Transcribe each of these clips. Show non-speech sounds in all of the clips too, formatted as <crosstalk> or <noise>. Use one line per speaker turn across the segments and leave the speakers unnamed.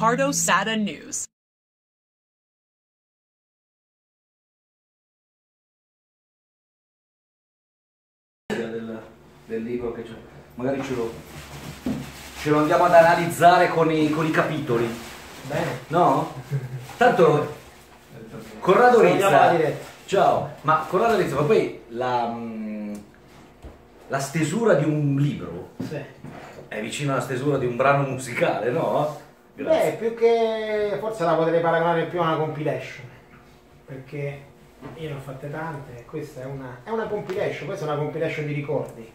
Ricardo Sata News.
Del, del libro che c'è. Magari ce lo, ce lo andiamo ad analizzare con i, con i capitoli.
Bene.
No? Tanto Corrado Rizza. Ciao, ma Corrado Rizza, ma poi la, la stesura di un libro
Sì.
è vicino alla stesura di un brano musicale, no?
Beh, più che forse la potrei paragonare più a una compilation. Perché io ne ho fatte tante, questa è una, è una compilation, questa è una compilation di ricordi.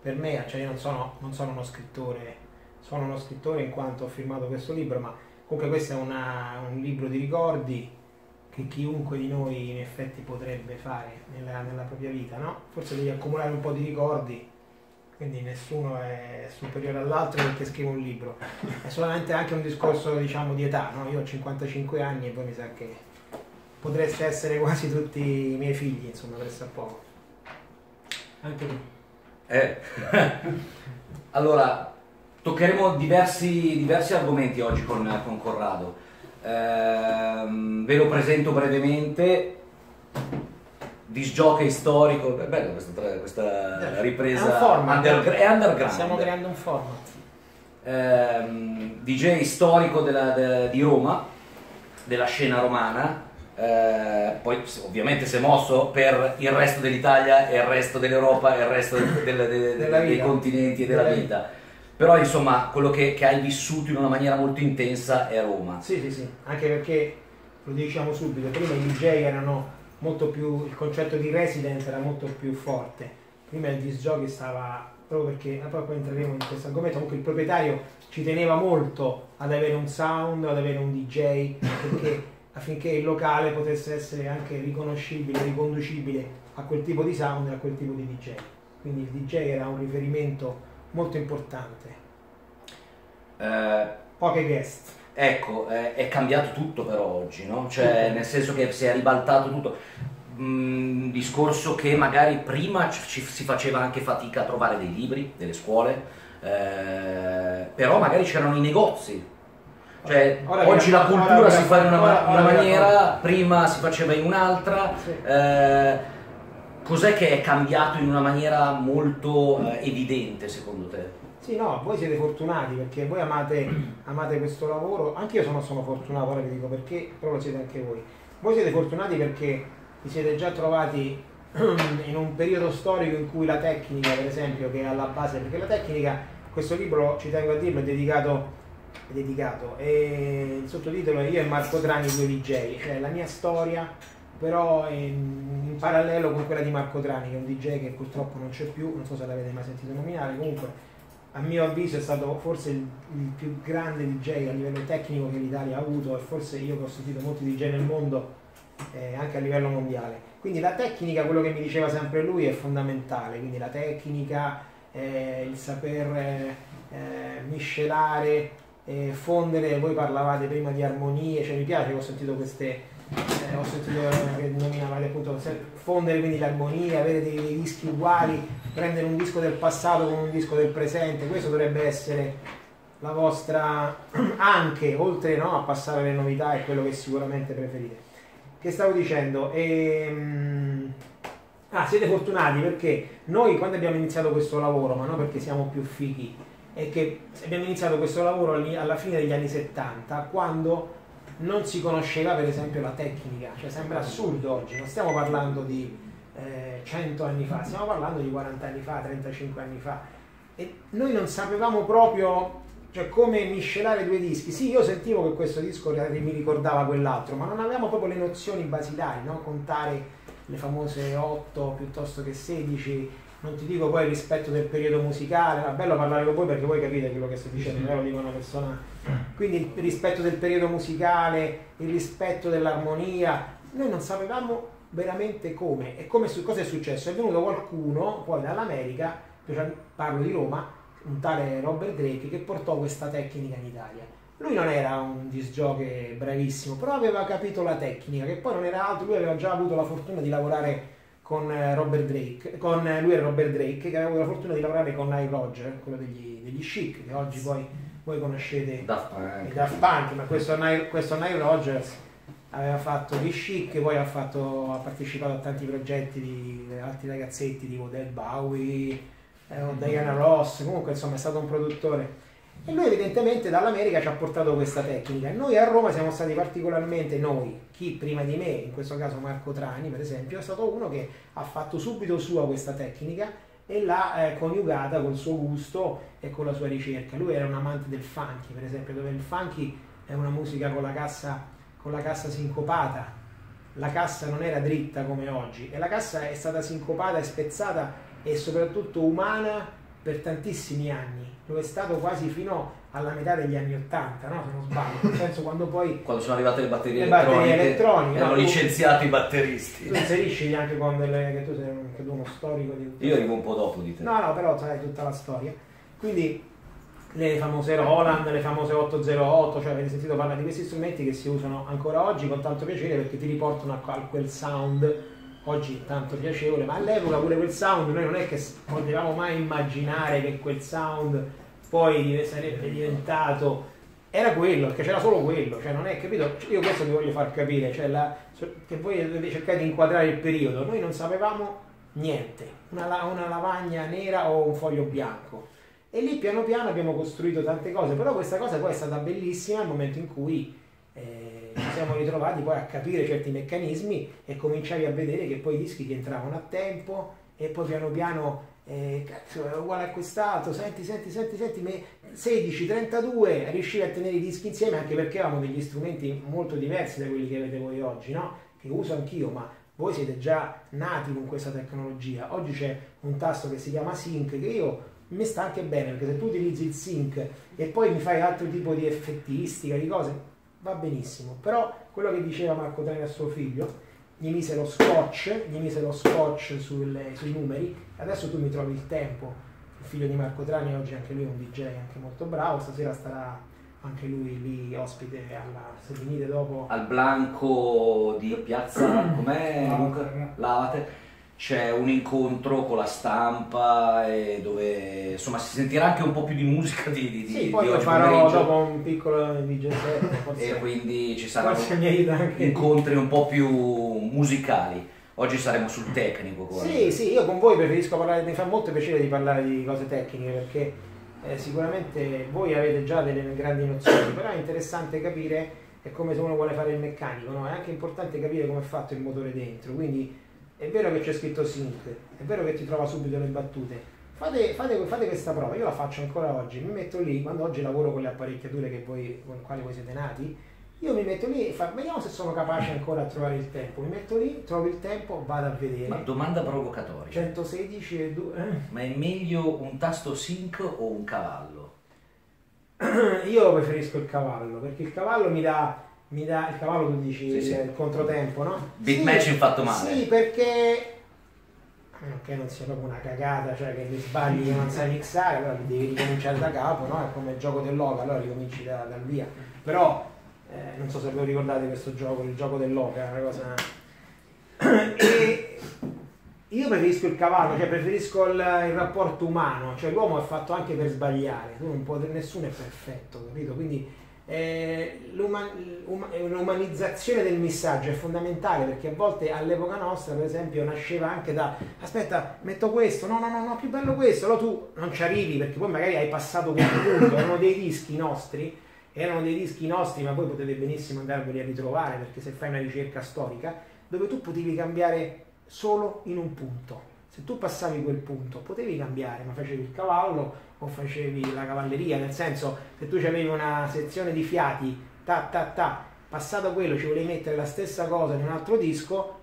Per me, cioè io non sono, non sono uno scrittore, sono uno scrittore in quanto ho firmato questo libro, ma comunque questo è una- un libro di ricordi che chiunque di noi in effetti potrebbe fare nella, nella propria vita, no? Forse devi accumulare un po' di ricordi, quindi nessuno è superiore all'altro perché scrive un libro. È solamente anche un discorso diciamo di età, no? Io ho 55 anni e poi mi sa che potreste essere quasi tutti i miei figli, insomma, presso a poco. Anche tu.
Eh. <laughs> allora, toccheremo diversi, diversi argomenti oggi con, con Corrado. Ehm, ve lo presento brevemente. Disjockey storico, è bella questa, questa ripresa
È format.
undergra- è underground.
Stiamo creando un format.
Ehm, DJ storico della- de- di Roma, della scena romana, eh, poi ovviamente si è mosso per il resto dell'Italia e il resto dell'Europa e il resto del- del- de-
Della
dei
vita.
continenti e della
Della
vita. Però insomma quello che, che hai vissuto in una maniera molto intensa è Roma.
Sì, sì, sì, anche perché lo diciamo subito, prima i DJ erano molto più, il concetto di resident era molto più forte, prima il disc jockey stava, proprio perché, poi poi entreremo in questo argomento, comunque il proprietario ci teneva molto ad avere un sound, ad avere un DJ, perché <laughs> affinché il locale potesse essere anche riconoscibile, riconducibile a quel tipo di sound e a quel tipo di DJ. Quindi il DJ era un riferimento molto importante.
Eh,
Poche guest.
Ecco, eh, è cambiato tutto però oggi, no? Cioè, nel senso che si è ribaltato tutto. Mm, discorso che magari prima ci, si faceva anche fatica a trovare dei libri, delle scuole, eh, però magari c'erano i negozi. Cioè,
Ora
oggi la cultura
ora
si fa in una, una
ora vi
maniera, prima si faceva in un'altra.
Sì.
eh, cos'è che è cambiato in una maniera molto eh, evidente secondo te?
Sì, no, voi siete fortunati perché voi amate, <clears throat> amate questo lavoro, anche io sono, sono fortunato, ora vi dico perché, però lo siete anche voi. Voi siete fortunati perché vi siete già trovati <clears throat> in un periodo storico in cui la tecnica, per esempio, che è alla base, perché la tecnica, questo libro, ci tengo a dirlo, è dedicato, è dedicato e il sottotitolo è Io e Marco Trani, due DJ, cioè la mia storia, però in, in parallelo con quella di Marco Trani, che è un DJ che purtroppo non c'è più, non so se l'avete mai sentito nominare, comunque a mio avviso è stato forse il, il più grande DJ a livello tecnico che l'Italia ha avuto e forse io che ho sentito molti DJ nel mondo eh, anche a livello mondiale. Quindi la tecnica, quello che mi diceva sempre lui, è fondamentale, quindi la tecnica, eh, il saper eh, eh, miscelare, eh, fondere, voi parlavate prima di armonie, cioè mi piace che ho sentito queste, eh, ho sentito che nominavate appunto fondere quindi l'armonia, avere dei, dei dischi uguali, prendere un disco del passato con un disco del presente, questo dovrebbe essere la vostra <clears throat> anche, oltre no, a passare alle novità, è quello che sicuramente preferite. Che stavo dicendo? Ehm, Ah, siete fortunati perché noi quando abbiamo iniziato questo lavoro, ma non perché siamo più fighi, è che abbiamo iniziato questo lavoro alla fine degli anni 70, quando non si conosceva per esempio la tecnica, cioè sembra assurdo oggi, non stiamo parlando di eh, 100 anni fa, stiamo parlando di 40 anni fa, 35 anni fa e noi non sapevamo proprio cioè, come miscelare due dischi. Sì, io sentivo che questo disco mi ricordava quell'altro, ma non avevamo proprio le nozioni basilari, no? contare le famose 8 piuttosto che 16, non ti dico poi il rispetto del periodo musicale, è bello parlare con voi perché voi capite quello che sto dicendo, non lo dico una persona. Quindi il rispetto del periodo musicale, il rispetto dell'armonia, noi non sapevamo veramente come e come, cosa è successo. È venuto qualcuno poi dall'America, parlo di Roma, un tale Robert Drake che portò questa tecnica in Italia. Lui non era un disc jockey bravissimo, però aveva capito la tecnica, che poi non era altro, lui aveva già avuto la fortuna di lavorare con eh, Robert Drake, con eh, lui era Robert Drake, che aveva avuto la fortuna di lavorare con Nile Roger, quello degli, degli chic, che oggi poi voi conoscete
Daft Punk.
Daft Punk, ma questo Nile, questo Nile Rogers aveva fatto di chic, poi ha, fatto- ha partecipato a tanti progetti di altri ragazzetti tipo Del Bowie eh, o Diana Ross, comunque insomma è stato un produttore. E lui evidentemente dall'America ci ha portato questa tecnica. Noi a Roma siamo stati particolarmente noi, chi prima di me, in questo caso Marco Trani per esempio, è stato uno che ha fatto subito sua questa tecnica e l'ha eh, coniugata col suo gusto e con la sua ricerca. Lui era un amante del funky, per esempio, dove il funky è una musica con la cassa, con la cassa sincopata. La cassa non era dritta come oggi e la cassa è stata sincopata e spezzata e soprattutto umana per tantissimi anni. Lo è stato quasi fino alla metà degli anni Ottanta, no? se non sbaglio. Nel senso quando poi
Quando sono arrivate le batterie
Le batterie
elettroniche,
elettroniche,
erano licenziati i batteristi.
tu inserisci anche con delle... che tu sei un- che tu uno storico di
Io arrivo un po' dopo di te.
No, no, però sai tutta la storia. Quindi le famose Roland, le famose 808, cioè avete sentito parlare di questi strumenti che si usano ancora oggi con tanto piacere perché ti riportano a a quel sound oggi tanto piacevole, ma all'epoca pure quel sound noi non è che potevamo mai immaginare che quel sound poi sarebbe diventato era quello, perché c'era solo quello, cioè non è capito? Io questo vi voglio far capire, cioè la- che voi dovete cercare di inquadrare il periodo, noi non sapevamo niente, una, una lavagna nera o un foglio bianco. E lì piano piano abbiamo costruito tante cose, però questa cosa poi è stata bellissima nel momento in cui eh, ci siamo ritrovati poi a capire certi meccanismi e cominciavi a vedere che poi i dischi ti entravano a tempo e poi piano piano eh, cazzo è uguale a quest'altro, senti, senti, senti, senti, me 16, 32, riuscivi a tenere i dischi insieme anche perché avevamo degli strumenti molto diversi da quelli che avete voi oggi, no? Che uso anch'io, ma voi siete già nati con questa tecnologia. Oggi c'è un tasto che si chiama Sync che io mi sta anche bene perché se tu utilizzi il Sync e poi mi fai altro tipo di effettistica, di cose, va benissimo. Però quello che diceva Marco Treni a suo figlio, gli mise lo scotch, gli mise lo scotch sulle- sui numeri, adesso tu mi trovi il tempo. Il figlio di Marco Trani oggi anche lui è un DJ anche molto bravo, stasera starà anche lui lì ospite alla se venite dopo
Al Blanco di Piazza, <clears throat> com'è Luca? Lavate. C'è un incontro con la stampa e dove insomma si sentirà anche un po' più di musica di, di,
Sì,
di-
poi
di oggi
farò
pomeriggio.
dopo un piccolo DJ set,
e
forse,
quindi ci saranno
forse
incontri un po' più musicali. Oggi saremo sul tecnico. guarda.
Sì, sì, io con voi preferisco parlare, mi fa molto piacere di parlare di cose tecniche perché eh, sicuramente voi avete già delle grandi nozioni, però è interessante capire, è come se uno vuole fare il meccanico, no? è anche importante capire come è fatto il motore dentro, quindi è vero che c'è scritto sync, è vero che ti trova subito le battute, fate, fate- fate questa prova, io la faccio ancora oggi, mi metto lì, quando oggi lavoro con le apparecchiature che voi, con le quali voi siete nati, io mi metto lì e fa, vediamo se sono capace ancora a trovare il tempo, mi metto lì, trovo il tempo, vado a vedere.
Ma domanda provocatoria.
116 e 2.
Ma è meglio un tasto sync o un cavallo? <clears throat>
Io preferisco il cavallo perché il cavallo mi dà, mi dà il cavallo tu dici
Sì,
il,
sì.
il controtempo, no?
Beat
Sì,
fatto male.
Sì, perché a meno che non sia proprio una cagata, cioè che li sbagli che non sai mixare, allora devi ricominciare da capo, no? È come il gioco dell'oca, allora ricominci da, dal via. Però eh, non so se ve lo ricordate questo gioco, il gioco dell'oca, è una cosa. <coughs> e io preferisco il cavallo, cioè preferisco il, il rapporto umano, cioè l'uomo è fatto anche per sbagliare, tu non puoi, nessuno è perfetto, capito? Quindi eh, l'uma- l'uma- l'umanizzazione del messaggio è fondamentale perché a volte all'epoca nostra, per esempio, nasceva anche da aspetta, metto questo, no, no, no, no, più bello questo, allora tu non ci arrivi perché poi magari hai passato quel punto, erano dei dischi nostri, erano dei dischi nostri, ma voi potete benissimo andarveli a ritrovare perché se fai una ricerca storica, dove tu potevi cambiare solo in un punto. Se tu passavi quel punto potevi cambiare, ma facevi il cavallo o facevi la cavalleria, nel senso se tu avevi una sezione di fiati, ta ta ta, passato quello ci volevi mettere la stessa cosa in un altro disco,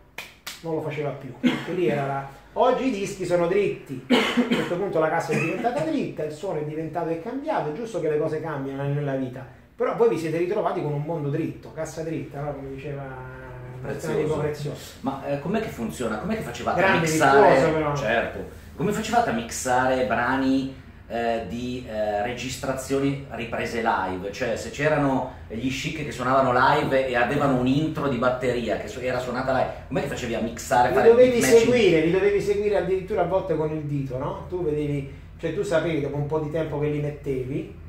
non lo faceva più. Perché lì era la... Oggi i dischi sono dritti, a questo punto la cassa è diventata dritta, il suono è diventato e cambiato, è giusto che le cose cambiano nella vita, però voi vi siete ritrovati con un mondo dritto, cassa dritta, no? come diceva
Prezioso.
Prezioso.
Ma eh, com'è che funziona? Com'è che facevate
Grande
a mixare?
virtuoso, però.
Certo. Come facevate a mixare brani eh, di eh, registrazioni riprese live? Cioè se c'erano gli chic che suonavano live e avevano un intro di batteria che era suonata live, com'è che facevi a mixare?
Li dovevi seguire, li dovevi seguire addirittura a volte con il dito, no? Tu vedevi, cioè tu sapevi dopo un po' di tempo che li mettevi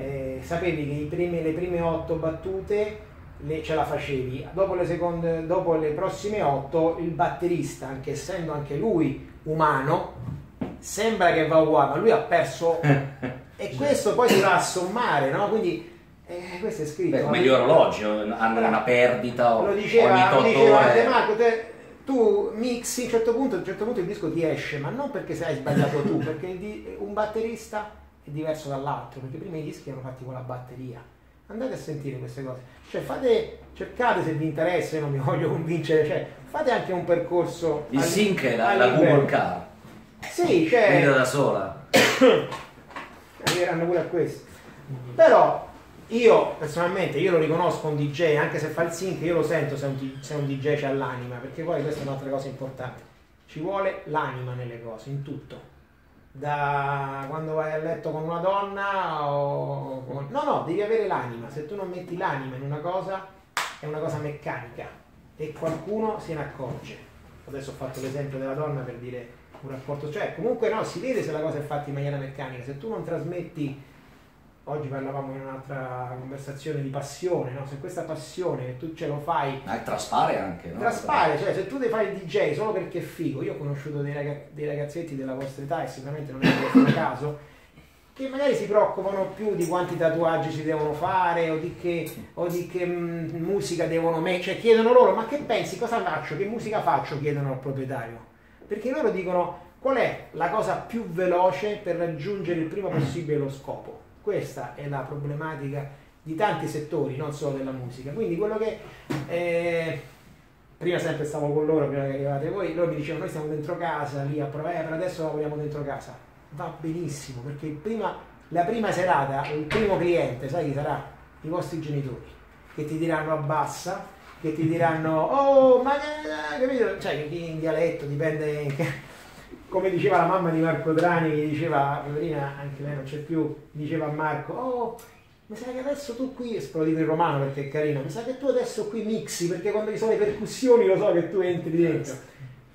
eh, sapevi che prime, le prime otto battute le, ce la facevi, dopo le, seconde, dopo le prossime otto il batterista, anche essendo anche lui umano, sembra che va uguale, ma lui ha perso <laughs> e questo poi si va a sommare, no? Quindi eh, questo è scritto.
Beh, come gli orologi hanno una perdita
lo diceva,
ogni
lo diceva
ore.
De Marco, te, tu mixi, a un certo punto, a un certo punto il disco ti esce, ma non perché sei sbagliato tu, <laughs> perché un batterista è diverso dall'altro, perché prima i dischi erano fatti con la batteria. Andate a sentire queste cose. Cioè fate, cercate se vi interessa, io non mi voglio convincere, cioè fate anche un percorso.
Il sync è la, la. Google Car,
Sì, cioè.
guida da sola. <coughs>
arriveranno pure a questo. Però io personalmente io lo riconosco un DJ, anche se fa il sync, io lo sento se un, se un DJ c'ha l'anima, perché poi questa è un'altra cosa importante. Ci vuole l'anima nelle cose, in tutto. Da quando vai a letto con una donna o con- No, no, devi avere l'anima. Se tu non metti l'anima in una cosa, è una cosa meccanica e qualcuno se ne accorge. Adesso ho fatto l'esempio della donna per dire un rapporto, cioè comunque no, si vede se la cosa è fatta in maniera meccanica, se tu non trasmetti, oggi parlavamo in un'altra conversazione di passione, no? se questa passione tu ce lo fai,
Ah, traspare anche, no?
traspare, cioè se tu devi fare il DJ solo perché è figo, io ho conosciuto dei, raga- dei ragazzetti della vostra età e sicuramente non è un caso, che magari si preoccupano più di quanti tatuaggi si devono fare o di che, o di che mm, musica devono mettere, cioè chiedono loro ma che pensi, cosa faccio, che musica faccio, chiedono al proprietario. Perché loro dicono qual è la cosa più veloce per raggiungere il prima possibile lo scopo. Questa è la problematica di tanti settori, non solo della musica. Quindi quello che eh, prima sempre stavo con loro, prima che arrivate voi, loro mi dicevano noi stiamo dentro casa, lì a provare, per adesso lavoriamo dentro casa. Va benissimo, perché prima- la prima serata, il primo cliente, sai chi sarà? I vostri genitori, che ti diranno abbassa, che ti diranno oh ma capito? Cioè in dialetto dipende che- <laughs> come diceva la mamma di Marco Drani che diceva, poverina anche lei non c'è più, diceva a Marco oh mi sa che adesso tu qui, lo in romano perché è carino, mi sa che tu adesso qui mixi perché quando ci sono le percussioni lo so che tu entri dentro.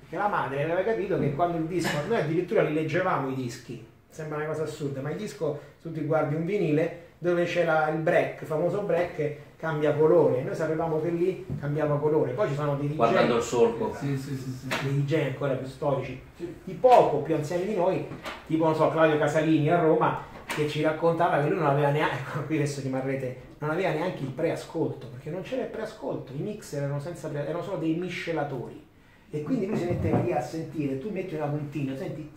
Perché la madre aveva capito che quando il disco, noi addirittura li leggevamo i dischi, sembra una cosa assurda, ma il disco, tu ti guardi un vinile dove c'è la- il break, il famoso break, cambia colore, noi sapevamo che lì cambiava colore, poi ci sono dei DJ
Guardando il solco.
Sì, sì, sì, sì.
dei DJ ancora più storici, di poco più anziani di noi, tipo non so, Claudio Casalini a Roma, che ci raccontava che lui non aveva neanche, <laughs> qui adesso rimarrete, non aveva neanche il preascolto, perché non c'era il preascolto, i mixer erano, senza pre- erano solo dei miscelatori. E quindi lui si metteva lì a sentire, tu metti una puntina, senti,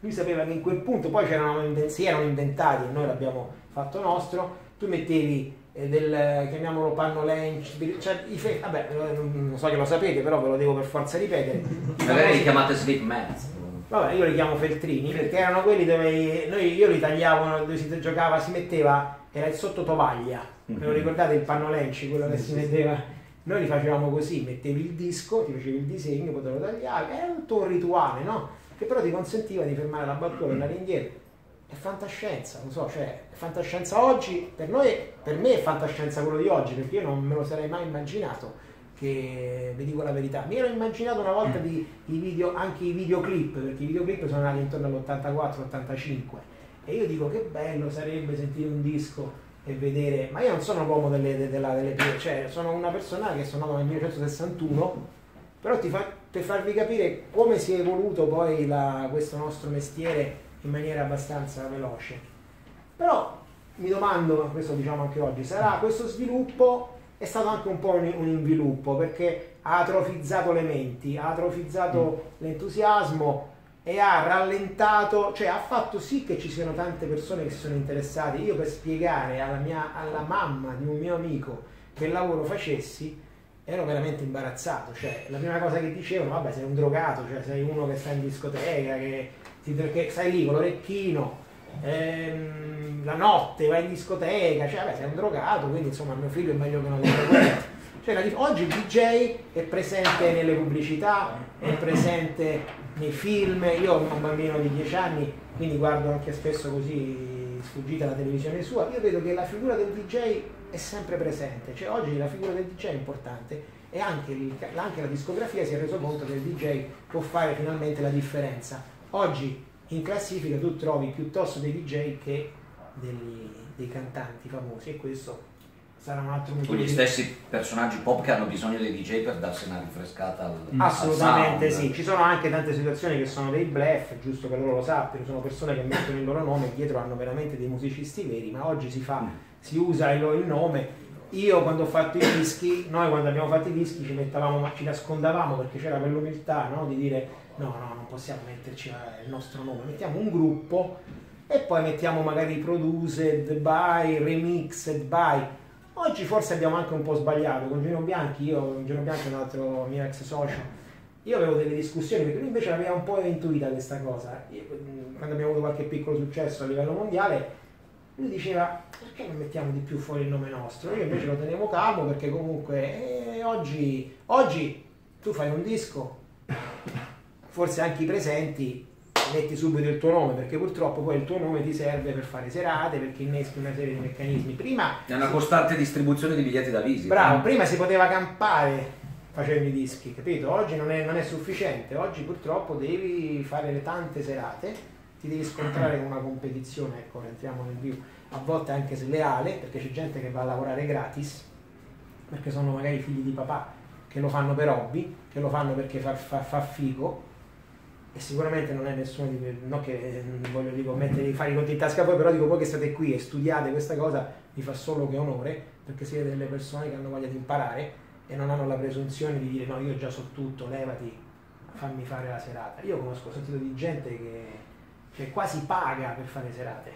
lui sapeva che in quel punto poi c'erano, si erano inventati e noi l'abbiamo fatto nostro, tu mettevi eh, del, chiamiamolo panno lench, cioè, fe- vabbè, eh, non so che lo sapete, però ve lo devo per forza ripetere. <laughs>
Magari li chiamate sleep mats.
Vabbè, io li chiamo feltrini perché erano quelli dove noi, io li tagliavo, dove si giocava, si metteva, era il sottotovaglia. Me lo ricordate il pannolenci, quello che si metteva? Noi li facevamo così, mettevi il disco, ti facevi il disegno, potevo tagliare, era tutto un rituale, no? Che però ti consentiva di fermare la battuta e andare indietro. È fantascienza, lo so, cioè, è fantascienza oggi, per noi, per me è fantascienza quello di oggi, perché io non me lo sarei mai immaginato che vi dico la verità. Mi ero immaginato una volta di, i video, anche i videoclip, perché i videoclip sono nati intorno all'84-85 e io dico che bello sarebbe sentire un disco e vedere, ma io non sono l'uomo delle, de- della- delle pie- cioè sono una persona che sono nato nel 1961, però ti fa- per farvi capire come si è evoluto poi la- questo nostro mestiere in maniera abbastanza veloce. Però mi domando, ma questo diciamo anche oggi, sarà questo sviluppo è stato anche un po' un, un inviluppo perché ha atrofizzato le menti, ha atrofizzato l'entusiasmo e ha rallentato, cioè ha fatto sì che ci siano tante persone che si sono interessate. Io per spiegare alla, mia, alla mamma di un mio amico che lavoro facessi ero veramente imbarazzato, cioè la prima cosa che dicevano, vabbè sei un drogato, cioè sei uno che sta in discoteca, che, che stai lì con l'orecchino, ehm, la notte vai in discoteca, cioè vabbè sei un drogato, quindi insomma mio figlio è meglio che non lo. Cioè, oggi il DJ è presente nelle pubblicità, è presente nei film, io ho un bambino di 10 anni, quindi guardo anche spesso così sfuggita la televisione sua, io vedo che la figura del DJ è sempre presente, cioè oggi la figura del DJ è importante e anche, il- anche la discografia si è reso conto che il DJ può fare finalmente la differenza. Oggi in classifica tu trovi piuttosto dei DJ che degli, dei cantanti famosi e questo sarà un altro motivo.
Con gli
di-
stessi personaggi pop che hanno bisogno dei DJ per darsi una rinfrescata al.
Assolutamente
al
sì, ci sono anche tante situazioni che sono dei bluff, giusto che loro lo sappiano, sono persone che mettono il loro nome e dietro hanno veramente dei musicisti veri, ma oggi si fa,
Mm.
si usa il, il nome. Io quando ho fatto i dischi, noi quando abbiamo fatto i dischi ci mettavamo, ci nascondavamo perché c'era quell'umiltà no? di dire no, no, non possiamo metterci eh, il nostro nome, mettiamo un gruppo e poi mettiamo magari produced by, remixed by. Oggi forse abbiamo anche un po' sbagliato, con Gino Bianchi, io, Gino Bianchi è un altro mio ex socio, io avevo delle discussioni perché lui invece l'aveva un po' intuita questa cosa. Io, quando abbiamo avuto qualche piccolo successo a livello mondiale, lui diceva perché non mettiamo di più fuori il nome nostro? Io invece lo tenevo calmo perché comunque eh, oggi, oggi tu fai un disco, forse anche i presenti metti subito il tuo nome perché purtroppo poi il tuo nome ti serve per fare serate, perché inneschi una serie di meccanismi. Prima
È una costante distribuzione di biglietti da visita.
Bravo, prima si poteva campare facendo i dischi, capito? Oggi non è, non è sufficiente, oggi purtroppo devi fare le tante serate, ti devi scontrare con una competizione, ecco, entriamo nel vivo, a volte anche sleale, perché c'è gente che va a lavorare gratis, perché sono magari figli di papà, che lo fanno per hobby, che lo fanno perché fa, fa, fa figo, e sicuramente non è nessuno di non che eh, voglio dico, mettere, fare i conti in tasca poi, però dico voi che state qui e studiate questa cosa mi fa solo che onore, perché siete delle persone che hanno voglia di imparare e non hanno la presunzione di dire no io già so tutto, levati, fammi fare la serata. Io conosco, ho sentito di gente che, che quasi paga per fare serate,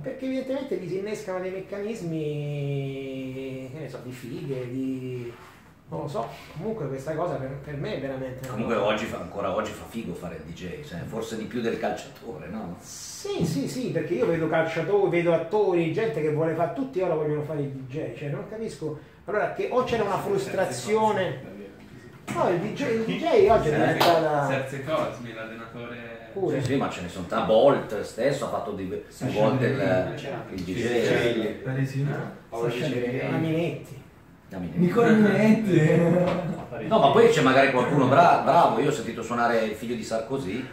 perché evidentemente vi si innescano dei meccanismi, che ne so, di fighe, di... non lo so, comunque questa cosa per, per me è veramente...
Comunque oggi fa, ancora oggi fa figo fare il DJ, cioè, forse di più del calciatore, no?
Sì, sì, sì, perché io vedo calciatori, vedo attori, gente che vuole fare, tutti ora vogliono fare il DJ, cioè non capisco. Allora che o c'era una frustrazione. No, il DJ, il DJ oggi è diventata.
Serze Cosmi, l'allenatore.
Pure.
Sì, sì, ma ce ne sono tanti. Bolt stesso ha fatto di, più volte il, il DJ.
La Minetti.
Nicola Minetti. <laughs>
No, ma poi c'è magari qualcuno bra- bravo. Io ho sentito suonare il figlio di Sarkozy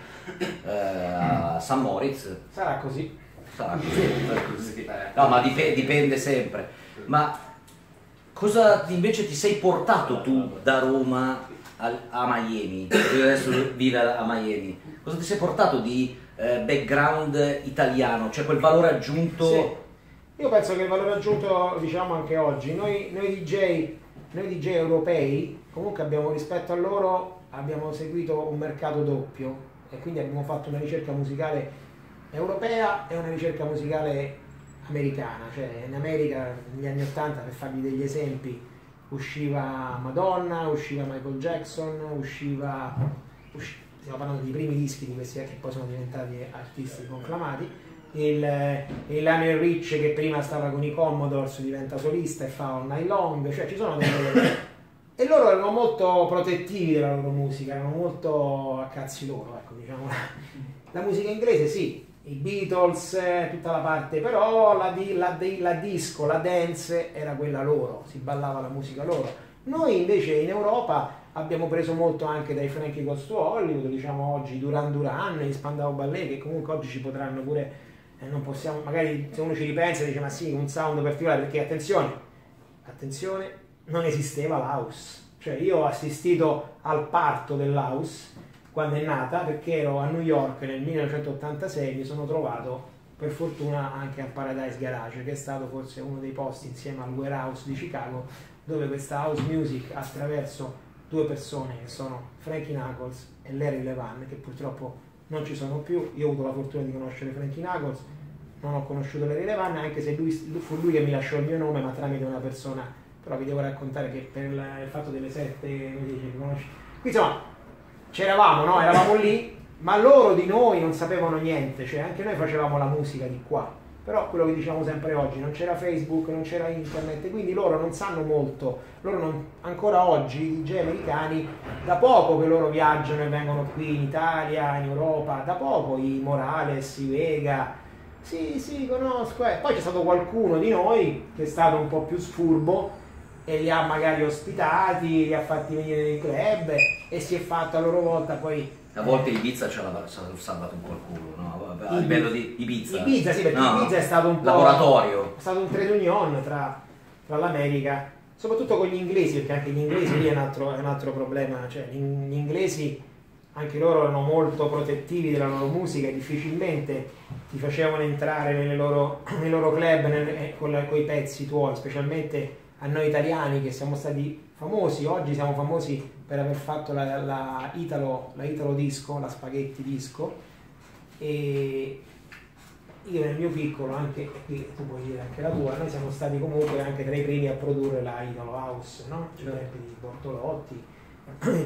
eh, a San Moritz.
Sarà così.
Sarà così, sarà così. No, ma dip- dipende sempre. Ma cosa invece ti sei portato tu da Roma al- a Miami? Io adesso vivo a Miami. Cosa ti sei portato di eh, background italiano? Cioè quel valore aggiunto?
Sì. Io penso che il valore aggiunto, diciamo anche oggi, noi, noi DJ, noi DJ europei, comunque abbiamo rispetto a loro, abbiamo seguito un mercato doppio e quindi abbiamo fatto una ricerca musicale europea e una ricerca musicale americana, cioè in America negli anni 80 per farvi degli esempi usciva Madonna, usciva Michael Jackson, usciva, usci- stiamo parlando dei primi dischi di questi che poi sono diventati artisti conclamati, il, il Lionel Rich che prima stava con i Commodores diventa solista e fa Night Long, cioè ci sono delle... E loro erano molto protettivi della loro musica, erano molto a cazzi loro, ecco, diciamo. La musica inglese sì, i Beatles, eh, tutta la parte, però la, la la disco, la dance era quella loro, si ballava la musica loro. Noi invece in Europa abbiamo preso molto anche dai Frankie Goes to Hollywood, diciamo oggi Duran Duran, gli Spandau Ballet, che comunque oggi ci potranno pure, eh, non possiamo, magari se uno ci ripensa dice ma sì, un sound particolare, perché attenzione, attenzione, non esisteva l'house. Cioè io ho assistito al parto dell'house quando è nata perché ero a New York nel 1986 mi sono trovato per fortuna anche al Paradise Garage che è stato forse uno dei posti insieme al Warehouse di Chicago dove questa house music attraverso due persone che sono Frankie Knuckles e Larry Levan che purtroppo non ci sono più io ho avuto la fortuna di conoscere Frankie Knuckles non ho conosciuto Larry Levan anche se lui, fu lui che mi lasciò il mio nome ma tramite una persona però vi devo raccontare che per il, fatto delle sette come dice, mi conosci insomma c'eravamo, no? Eravamo lì, ma loro di noi non sapevano niente, cioè anche noi facevamo la musica di qua. Però quello che diciamo sempre oggi, non c'era Facebook, non c'era internet, quindi loro non sanno molto, non- ancora oggi i DJ americani, da poco che loro viaggiano e vengono qui in Italia, in Europa, da poco i Morales, i Vega, sì sì conosco, eh. poi c'è stato qualcuno di noi che è stato un po' più sfurbo e li ha magari ospitati, li ha fatti venire nei club e si è fatto a loro volta poi
A volte Ibiza ci ha salvato un po' il no? A livello di Ibiza.
Ibiza, sì, perché
No,
Ibiza è stato un po'...
Laboratorio.
È stato un trade union tra, tra l'America, soprattutto con gli inglesi, perché anche gli inglesi lì è un altro, è un altro problema. Cioè, gli, inglesi, anche loro erano molto protettivi della loro musica e difficilmente ti facevano entrare loro, <clears throat> nei loro club nel- eh, con, la- con i pezzi tuoi, specialmente a noi italiani che siamo stati famosi, oggi siamo famosi per aver fatto la, la Italo, la Italo disco, la spaghetti disco e io nel mio piccolo, anche qui tu puoi dire anche la tua, noi siamo stati comunque anche tra i primi a produrre la Italo House, no? Cioè, ai tempi di Bortolotti,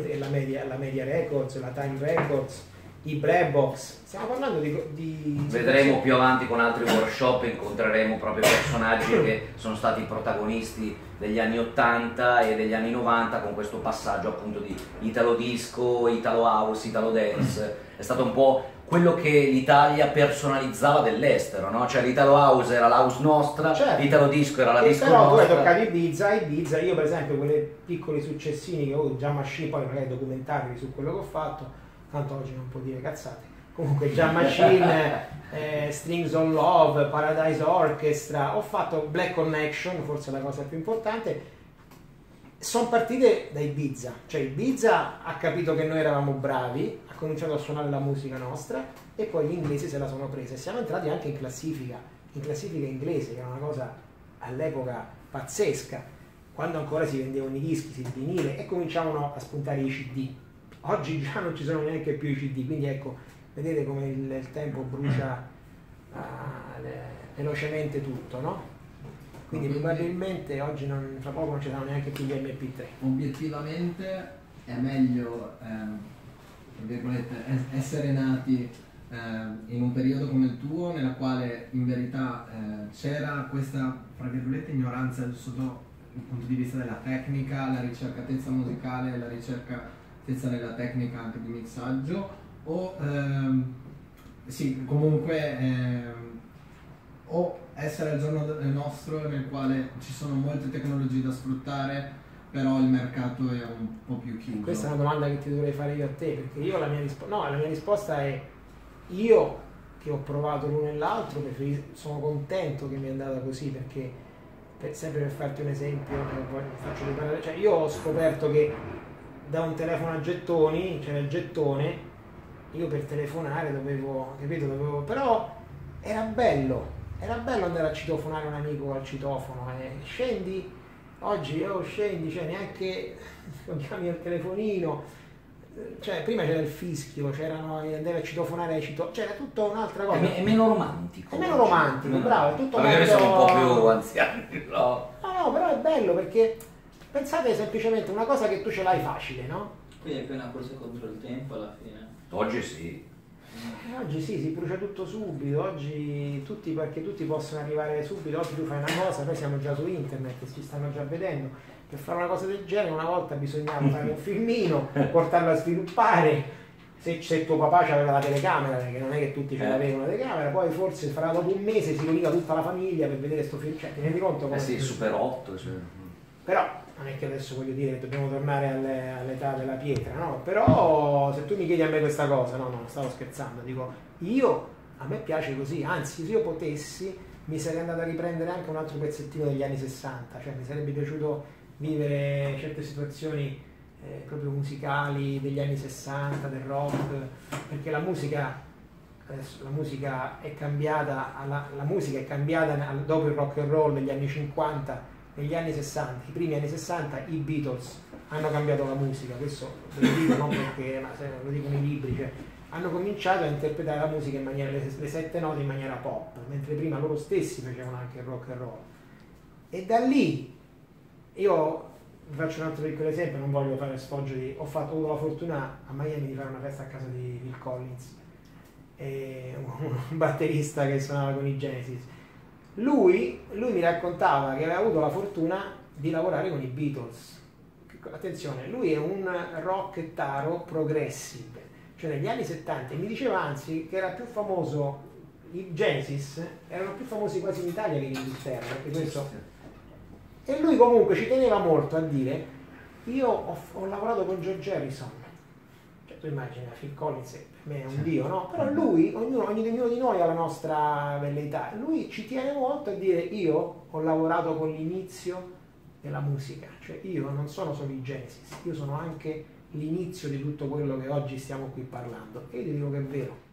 e la Media, la Media Records, la Time Records, i Black Box, stiamo parlando di... di
Vedremo più avanti con altri workshop, incontreremo proprio personaggi che sono stati protagonisti degli anni 80 e degli anni 90 con questo passaggio appunto di Italo Disco, Italo House, Italo Dance. È stato un po' quello che l'Italia personalizzava dell'estero, no? Cioè l'Italo House era la house nostra,
Certo.
l'Italo Disco era la
E
disco
però tu hai
nostra.
toccato Ibiza, Ibiza, io per esempio quei piccoli successini che ho già Machine, poi magari documentatevi su quello che ho fatto, tanto oggi non può dire cazzate. Comunque già Machine, <laughs> eh, Strings on Love, Paradise Orchestra, ho fatto Black Connection, forse la cosa più importante. Sono partite da Ibiza, cioè Ibiza ha capito che noi eravamo bravi, ha cominciato a suonare la musica nostra e poi gli inglesi se la sono presa e siamo entrati anche in classifica, in classifica inglese, che era una cosa all'epoca pazzesca, quando ancora si vendevano i dischi, il vinile e cominciavano a spuntare i CD. Oggi già non ci sono neanche più i CD, quindi ecco, vedete come il, il tempo brucia le- velocemente tutto, no? Quindi probabilmente oggi non, tra poco non ci saranno neanche più gli MP3.
Obiettivamente è meglio es- essere nati ehm, in un periodo come il tuo, nella quale in verità eh, c'era questa ignoranza sotto il punto di vista della tecnica, la ricercatezza musicale, la ricercatezza nella tecnica anche di mixaggio, o ehm, sì, comunque ehm, o essere al giorno nostro nel quale ci sono molte tecnologie da sfruttare, però il mercato è un po' più chiuso.
Questa è una domanda che ti dovrei fare io a te, perché io la mia, rispo- no, la mia risposta è io che ho provato l'uno e l'altro, sono contento che mi è andata così, perché per- sempre per farti un esempio, faccio dei paralleli- cioè io ho scoperto che da un telefono a gettoni, c'era il gettone, io per telefonare dovevo, capito, dovevo, però era bello, era bello andare a citofonare un amico al citofono, eh. scendi, oggi oh, scendi, cioè neanche <laughs> chiami al telefonino, cioè prima c'era il fischio, c'erano, andavi a citofonare ai cito, c'era tutta un'altra
È,
cosa.
me- è meno romantico.
È meno romantico,
Mm.
bravo, è tutto
Perché noi
molto-
siamo un po' più anziani, <laughs> no?
No, no, però è bello perché pensate semplicemente una cosa che tu ce l'hai facile, no?
Quindi è più una corsa contro il tempo alla fine.
Oggi sì.
Oggi sì, si brucia tutto subito, oggi tutti perché tutti possono arrivare subito, oggi tu fai una cosa, noi siamo già su internet, ci stanno già vedendo, per fare una cosa del genere una volta bisognava fare un filmino, <laughs> portarlo a sviluppare, se, se tuo papà aveva la telecamera, perché non è che tutti ce
Eh.
l'avevano la telecamera, poi forse farà dopo un mese si riuniva tutta la famiglia per vedere sto film, cioè ti rendi conto
Eh sì, Super 8. cioè.
Però non è che adesso voglio dire dobbiamo tornare alle- all'età della pietra, no? Però se tu mi chiedi a me questa cosa, no, no, stavo scherzando, dico, io a me piace così, anzi se io potessi mi sarei andato a riprendere anche un altro pezzettino degli anni 60, cioè mi sarebbe piaciuto vivere certe situazioni eh, proprio musicali degli anni 60, del rock, perché la musica adesso la musica è cambiata, alla- la musica è cambiata dopo il rock and roll degli anni 50 negli anni 60, i primi anni 60 i Beatles hanno cambiato la musica, questo ve lo dico non perché, ma se lo dicono i libri, cioè, hanno cominciato a interpretare la musica in maniera, le, le sette note in maniera pop, mentre prima loro stessi facevano anche rock and roll. E da lì, io vi faccio un altro piccolo esempio, non voglio fare sfoggio di... Ho, fatto, ho avuto la fortuna a Miami di fare una festa a casa di Bill Collins, e <laughs> un batterista che suonava con i Genesis. Lui, lui mi raccontava che aveva avuto la fortuna di lavorare con i Beatles. Attenzione, lui è un rockettaro progressive, cioè negli anni 70, e mi diceva anzi che era più famoso, i Genesis erano più famosi quasi in Italia che in Inghilterra, questo... E lui comunque ci teneva molto a dire, io ho, ho lavorato con George Harrison, cioè, tu immagini Phil Collins, me è un dio, no? Però lui, ognuno, ognuno di noi ha la nostra velleità. Lui ci tiene molto a dire io ho lavorato con l'inizio della musica, cioè io non sono solo i Genesis, io sono anche l'inizio di tutto quello che oggi stiamo qui parlando. E io ti dico che è vero.